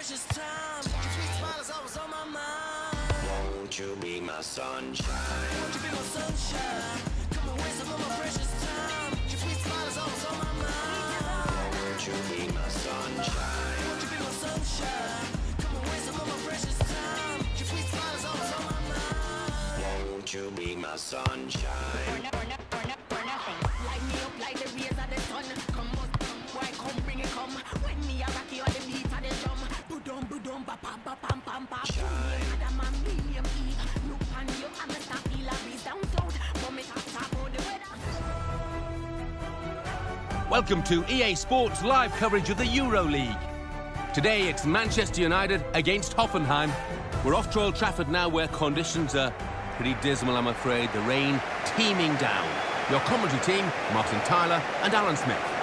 precious time. Your sweet smile is always on my mind. Won't you be my sunshine? Won't you be my sunshine? Come and waste some of my precious time. Your sweet smile is always on my mind. Won't you be my sunshine? Won't you be my sunshine? Come and waste some of my precious time. Your sweet smile is always on my mind. Won't you be my sunshine? Welcome to EA Sports live coverage of the Euro League. Today it's Manchester United against Hoffenheim. We're off to Old Trafford now where conditions are pretty dismal, I'm afraid. The rain teeming down. Your commentary team, Martin Tyler and Alan Smith.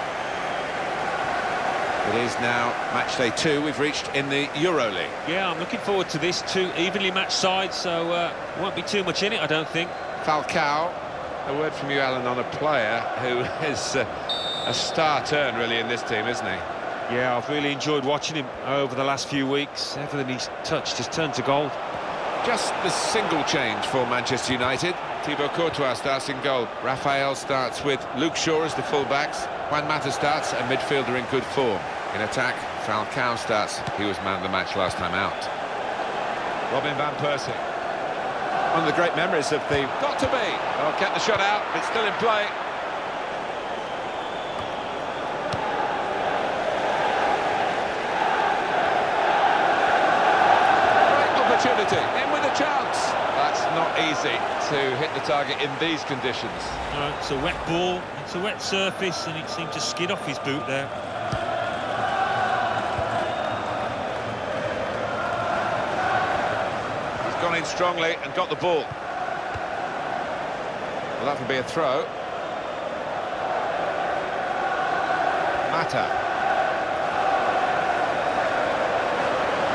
It is now match day two. We've reached in the Euro League. Yeah, I'm looking forward to this. Two evenly matched sides, so uh, won't be too much in it, I don't think. Falcao, a word from you, Alan, on a player who is uh, a star turn really in this team, isn't he? Yeah, I've really enjoyed watching him over the last few weeks. Everything he's touched has turned to gold. Just the single change for Manchester United. Thibaut Courtois starts in goal. Rafael starts with Luke Shaw as the fullbacks. Juan Mata starts, a midfielder in good form. In attack, Falcao starts. He was man of the match last time out. Robin Van Persie. One of the great memories of the... Got to be! Oh, kept the shot out, but it's still in play. Great opportunity, in with a chance. That's not easy to hit the target in these conditions. Uh, it's a wet ball, it's a wet surface, and it seemed to skid off his boot there. In strongly and got the ball. Well, that would be a throw. Mata.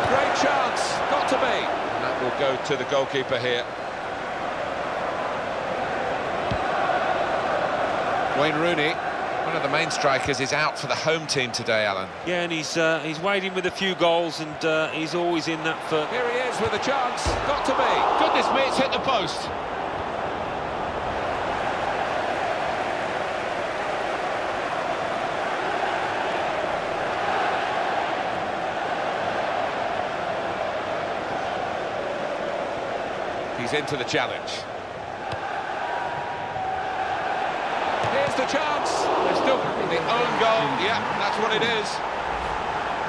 Great chance, got to be. And that will go to the goalkeeper here. Wayne Rooney, one of the main strikers, is out for the home team today, Alan. Yeah, and he's uh, he's wading with a few goals, and uh, he's always in that for. Here he is with a chance, got to be. Goodness me, it's hit the post. He's into the challenge. Here's the chance. They're still the own goal. Yeah, that's what it is.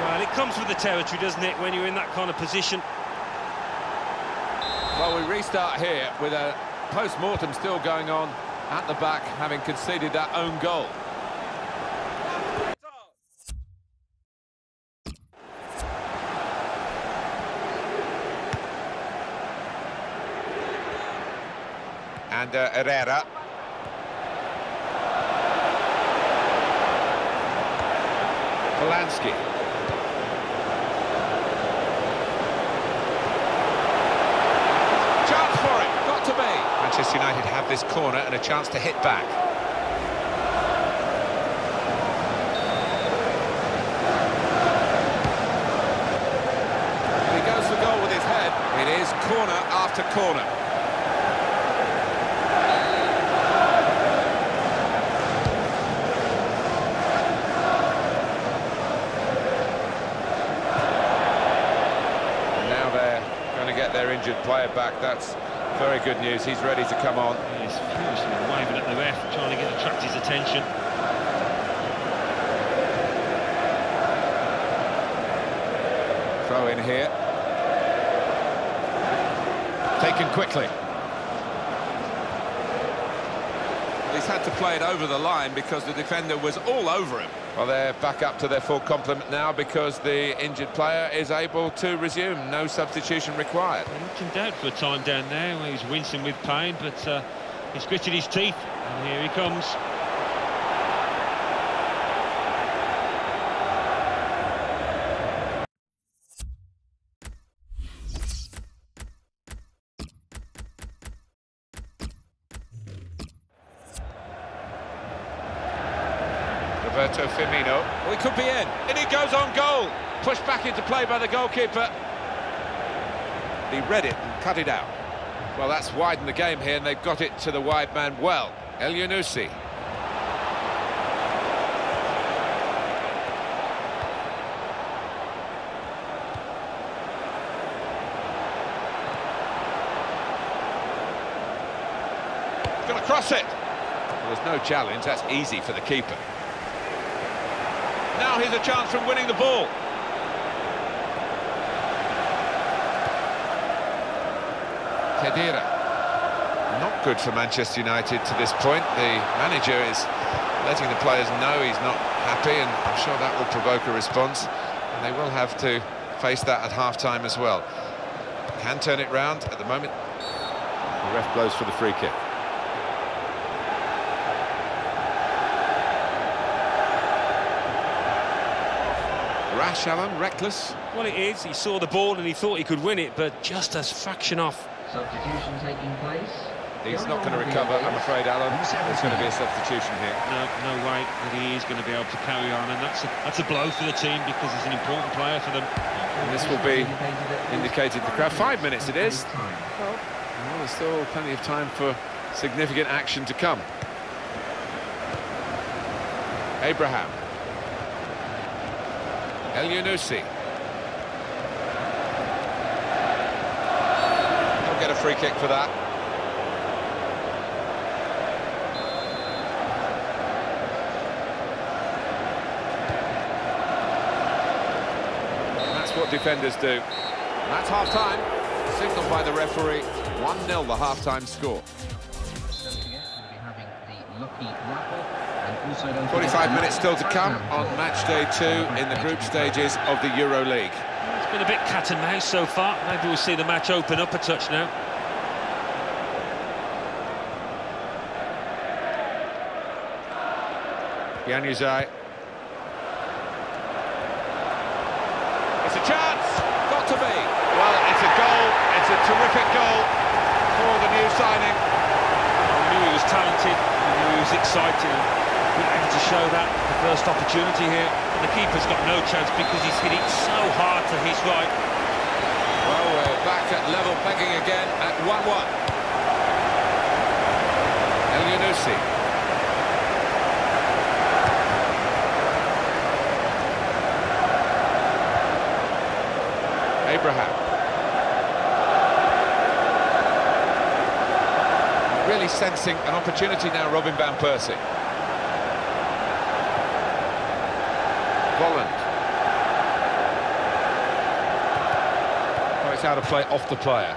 Well, it comes with the territory, doesn't it, when you're in that kind of position? Well, we restart here with a post-mortem still going on at the back, having conceded that own goal. And uh, Herrera. Polanski. Chance for it, got to be. Manchester United have this corner and a chance to hit back. He goes for goal with his head. It is corner after corner. And now they're going to get their injured player back. That's very good news. He's ready to come on. He's furiously waving at the ref, trying to get attract his attention. Throw in here. Taken quickly. He's had to play it over the line because the defender was all over him. Well, they're back up to their full complement now because the injured player is able to resume. No substitution required. He looked in doubt for a time down there where he wincing with pain, but uh, he's gritted his teeth, and here he comes. Roberto Firmino. Well, he could be in. And he goes on goal. Pushed back into play by the goalkeeper. He read it and cut it out. Well, that's widened the game here, and they've got it to the wide man well. Elyounoussi. Going to cross it. Well, there's no challenge. That's easy for the keeper. Now here's a chance from winning the ball. Kedira. Not good for Manchester United to this point. The manager is letting the players know he's not happy, and I'm sure that will provoke a response. And they will have to face that at half-time as well. Can turn it round at the moment. The ref blows for the free kick. Rash, Alan, reckless. Well, it is. He saw the ball and he thought he could win it, but just as fraction off. Substitution taking place. He's not going to recover, I'm afraid, Alan. There's going to be a substitution here. No, no way that he is going to be able to carry on, and that's a, that's a blow for the team because he's an important player for them. And this will be indicated to the crowd. Five minutes it is. Well, there's still plenty of time for significant action to come. Abraham. Elyounoussi. He'll get a free kick for that. That's what defenders do. And that's half-time. Signalled by the referee. 1-0 the half-time score. Don't forget, we'll be having the lucky raffle. And 45 minutes still to come on match day two in the group stages of the Euro League. It's been a bit cat and mouse so far. Maybe we'll see the match open up a touch now. Januzaj. It's a chance! Got to be! Well, it's a goal. It's a terrific goal for the new signing. I knew he was talented, I knew he was excited, been able to show that the first opportunity here. And The keeper's got no chance because he's hit it so hard to his right. Well, we're back at level pegging again at 1-1. El. Abraham. Really sensing an opportunity now, Robin Van Persie. Oh, it's out of play off the player.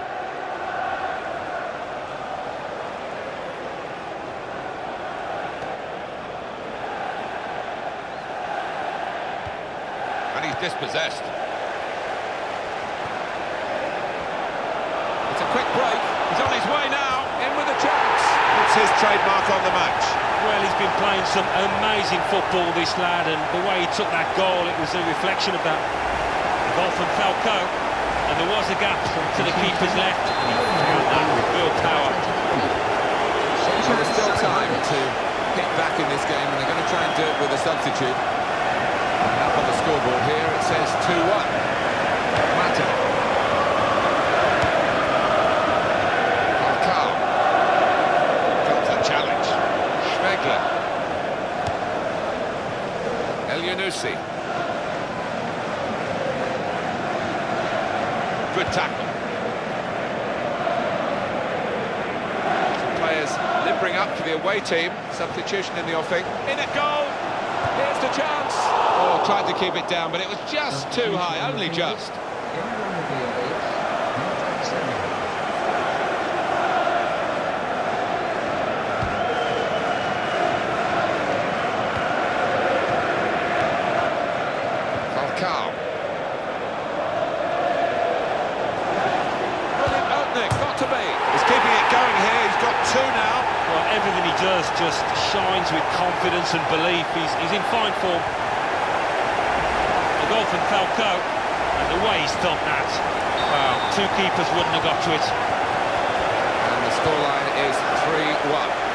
And he's dispossessed. It's a quick break. He's on his way now. In with a chance. It's his trademark on the match. Well, he's been playing some amazing football, this lad, and the way he took that goal, it was a reflection of that. Goal from Falcao, and there was a gap to the keeper's left, he that real power. There's still time to pick back in this game, and they're going to try and do it with a substitute. And up on the scoreboard here, it says 2-1. Mata. Falcao. Comes the challenge. Schwegler. El Yunusi. Good tackle. Some players limbering up for the away team. Substitution in the offing. In at goal. Here's the chance. Oh, tried to keep it down, but it was just too high, only just. Everyone will be awake. Not seven. Falcao. Brilliant opening, got to be. He's keeping it going here. He's got two now. Well, everything he does just shines with confidence and belief. He's, he's in fine form. The goal from Falcao, and the way he's done that. Wow, two keepers wouldn't have got to it. And the scoreline is 3-1.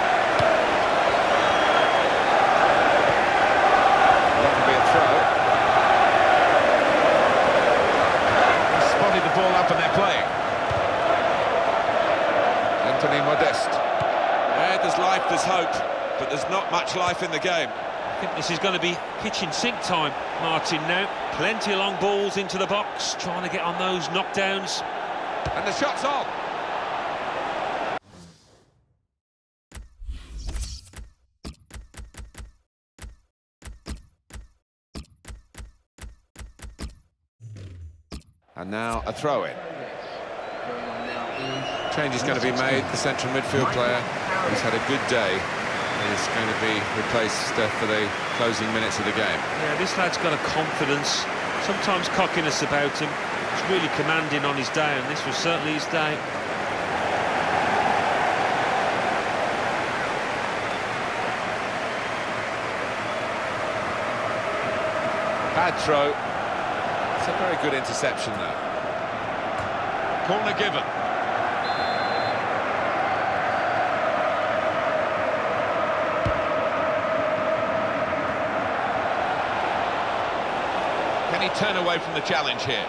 hope, but there's not much life in the game. I think this is going to be kitchen sink time, Martin, now. Plenty of long balls into the box, trying to get on those knockdowns. And the shot's on. And now a throw-in. Going on now is... Change is going to be made. The central midfield player who's had a good day is going to be replaced uh, for the closing minutes of the game. Yeah, this lad's got a confidence, sometimes cockiness about him. He's really commanding on his day, and this was certainly his day. Bad throw. It's a very good interception, though. Corner given. Turn away from the challenge here?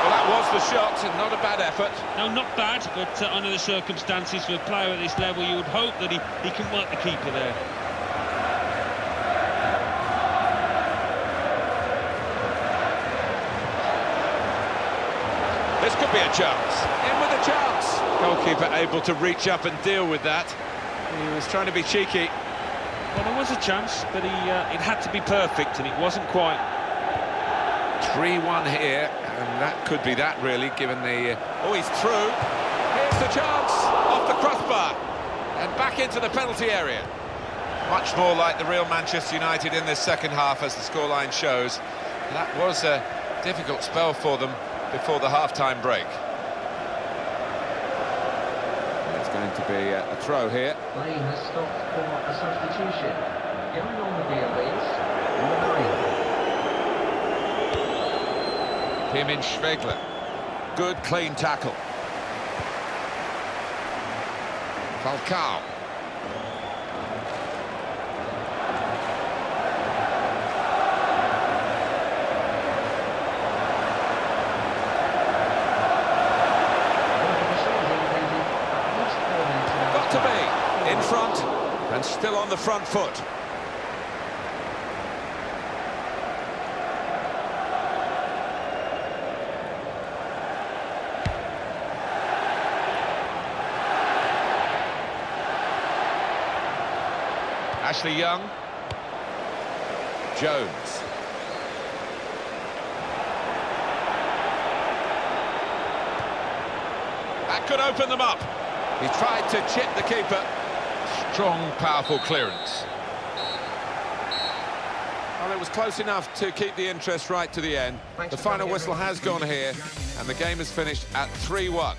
Well, that was the shot, and not a bad effort. No, not bad, but uh, under the circumstances for a player at this level, you would hope that he, he can work the keeper there. Goalkeeper able to reach up and deal with that. He was trying to be cheeky. Well, there was a chance, but he uh, it had to be perfect, and it wasn't quite. 3-1 here, and that could be that, really, given the... Uh... Oh, he's through. Here's the chance. Off the crossbar. And back into the penalty area. Much more like the real Manchester United in this second half, as the scoreline shows. That was a difficult spell for them before the half-time break. It's going to be a, a throw here. Play has stopped for a substitution. Going on the field is number nine. Schwegler. Good, clean tackle. Falcao. Got to be in front and still on the front foot. Ashley Young. Jones. That could open them up. He tried to chip the keeper. Strong, powerful clearance. Well, it was close enough to keep the interest right to the end. Thanks The final whistle has gone here, and the game is finished at 3-1.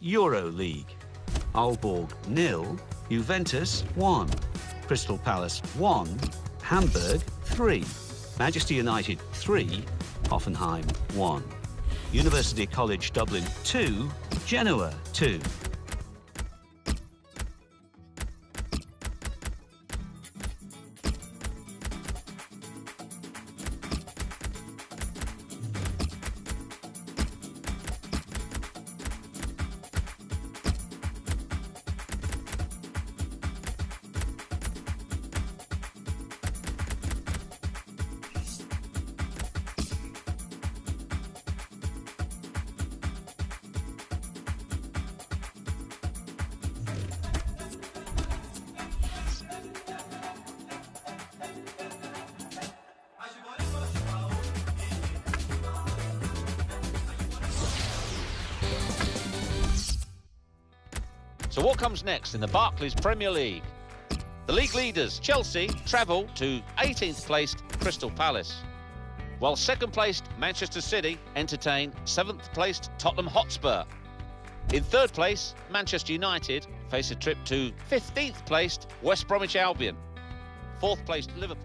Euro League. Aalborg nil, Juventus 1, Crystal Palace 1, Hamburg 3, Manchester United 3, Hoffenheim 1, University College Dublin 2, Genoa 2. So what comes next in the Barclays Premier League? The league leaders, Chelsea, travel to 18th placed Crystal Palace. While second placed Manchester City entertain 7th placed Tottenham Hotspur. In third place, Manchester United face a trip to 15th placed West Bromwich Albion. Fourth placed Liverpool.